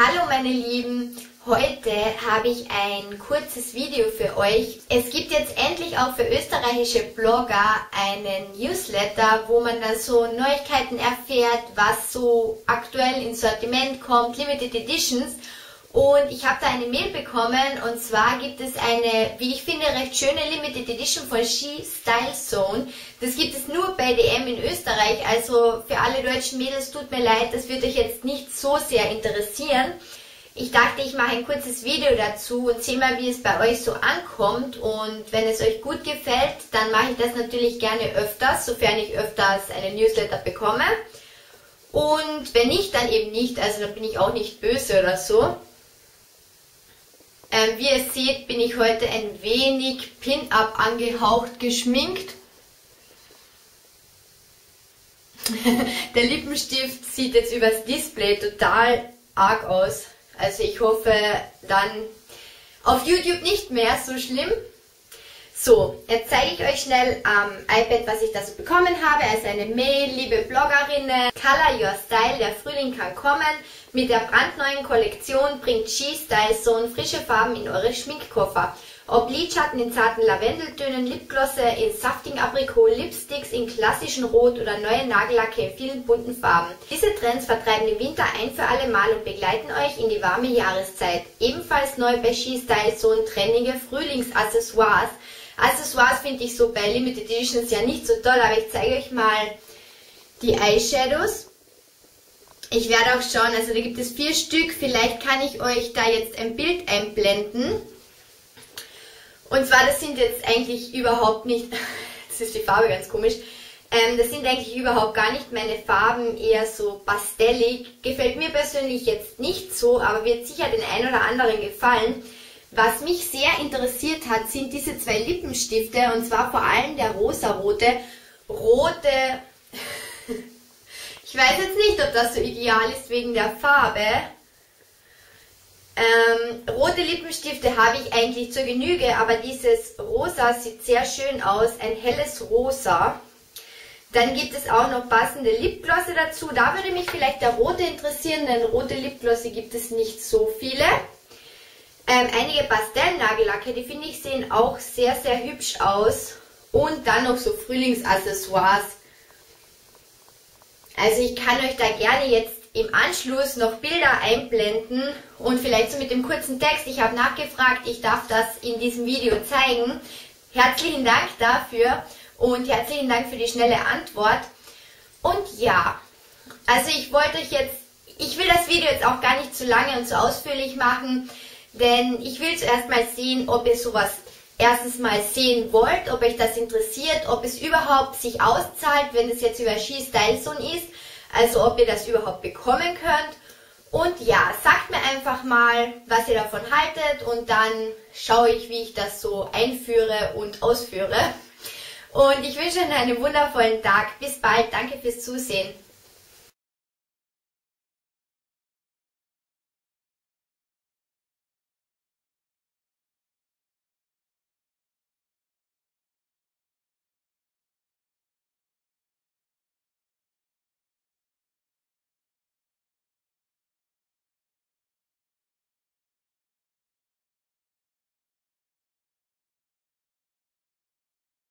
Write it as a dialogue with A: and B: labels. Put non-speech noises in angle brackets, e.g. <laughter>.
A: Hallo meine Lieben, heute habe ich ein kurzes Video für euch. Es gibt jetzt endlich auch für österreichische Blogger einen Newsletter, wo man dann so Neuigkeiten erfährt, was so aktuell ins Sortiment kommt, Limited Editions. Und ich habe da eine Mail bekommen und zwar gibt es eine, wie ich finde, recht schöne Limited Edition von She Style Zone. Das gibt es nur bei DM in Österreich, also für alle deutschen Mädels tut mir leid, das wird euch jetzt nicht so sehr interessieren. Ich dachte, ich mache ein kurzes Video dazu und sehe mal, wie es bei euch so ankommt. Und wenn es euch gut gefällt, dann mache ich das natürlich gerne öfters, sofern ich öfters einen Newsletter bekomme. Und wenn nicht, dann eben nicht. Also dann bin ich auch nicht böse oder so. Ähm, wie ihr seht, bin ich heute ein wenig Pin-Up angehaucht geschminkt. <laughs> Der Lippenstift sieht jetzt übers Display total arg aus. Also ich hoffe dann auf YouTube nicht mehr so schlimm. So, jetzt zeige ich euch schnell am iPad, was ich da so bekommen habe. Also eine Mail, liebe Bloggerinnen. Color Your Style, der Frühling kann kommen. Mit der brandneuen Kollektion bringt She-Style Zone frische Farben in eure Schminkkoffer. Ob Lidschatten in zarten Lavendeltönen, Lipglosse in saftigen Aprikot, Lipsticks in klassischen Rot oder neue Nagellacke in vielen bunten Farben. Diese Trends vertreiben den Winter ein für alle Mal und begleiten euch in die warme Jahreszeit. Ebenfalls neu bei She-Style Zone trennige Frühlingsaccessoires. Accessoires finde ich so bei Limited Editions ja nicht so toll, aber ich zeige euch mal die Eyeshadows. Ich werde auch schauen, also da gibt es vier Stück, vielleicht kann ich euch da jetzt ein Bild einblenden. Und zwar, das sind jetzt eigentlich überhaupt nicht, <laughs> das ist die Farbe ganz komisch, ähm, das sind eigentlich überhaupt gar nicht meine Farben, eher so pastellig. Gefällt mir persönlich jetzt nicht so, aber wird sicher den ein oder anderen gefallen. Was mich sehr interessiert hat, sind diese zwei Lippenstifte und zwar vor allem der rosarote. Rote, <laughs> ich weiß jetzt nicht, ob das so ideal ist wegen der Farbe. Ähm, rote Lippenstifte habe ich eigentlich zur Genüge, aber dieses Rosa sieht sehr schön aus, ein helles Rosa. Dann gibt es auch noch passende Lipglosse dazu. Da würde mich vielleicht der rote interessieren, denn rote Lipglosse gibt es nicht so viele. Ähm, einige Pastellnagellacke, die finde ich sehen auch sehr, sehr hübsch aus. Und dann noch so Frühlingsaccessoires. Also ich kann euch da gerne jetzt im Anschluss noch Bilder einblenden und vielleicht so mit dem kurzen Text. Ich habe nachgefragt, ich darf das in diesem Video zeigen. Herzlichen Dank dafür und herzlichen Dank für die schnelle Antwort. Und ja, also ich wollte euch jetzt, ich will das Video jetzt auch gar nicht zu lange und zu ausführlich machen, denn ich will zuerst mal sehen, ob ihr sowas erstens mal sehen wollt, ob euch das interessiert, ob es überhaupt sich auszahlt, wenn es jetzt über Ski Style Zone ist, also ob ihr das überhaupt bekommen könnt. Und ja, sagt mir einfach mal, was ihr davon haltet und dann schaue ich, wie ich das so einführe und ausführe. Und ich wünsche euch einen wundervollen Tag. Bis bald. Danke fürs Zusehen.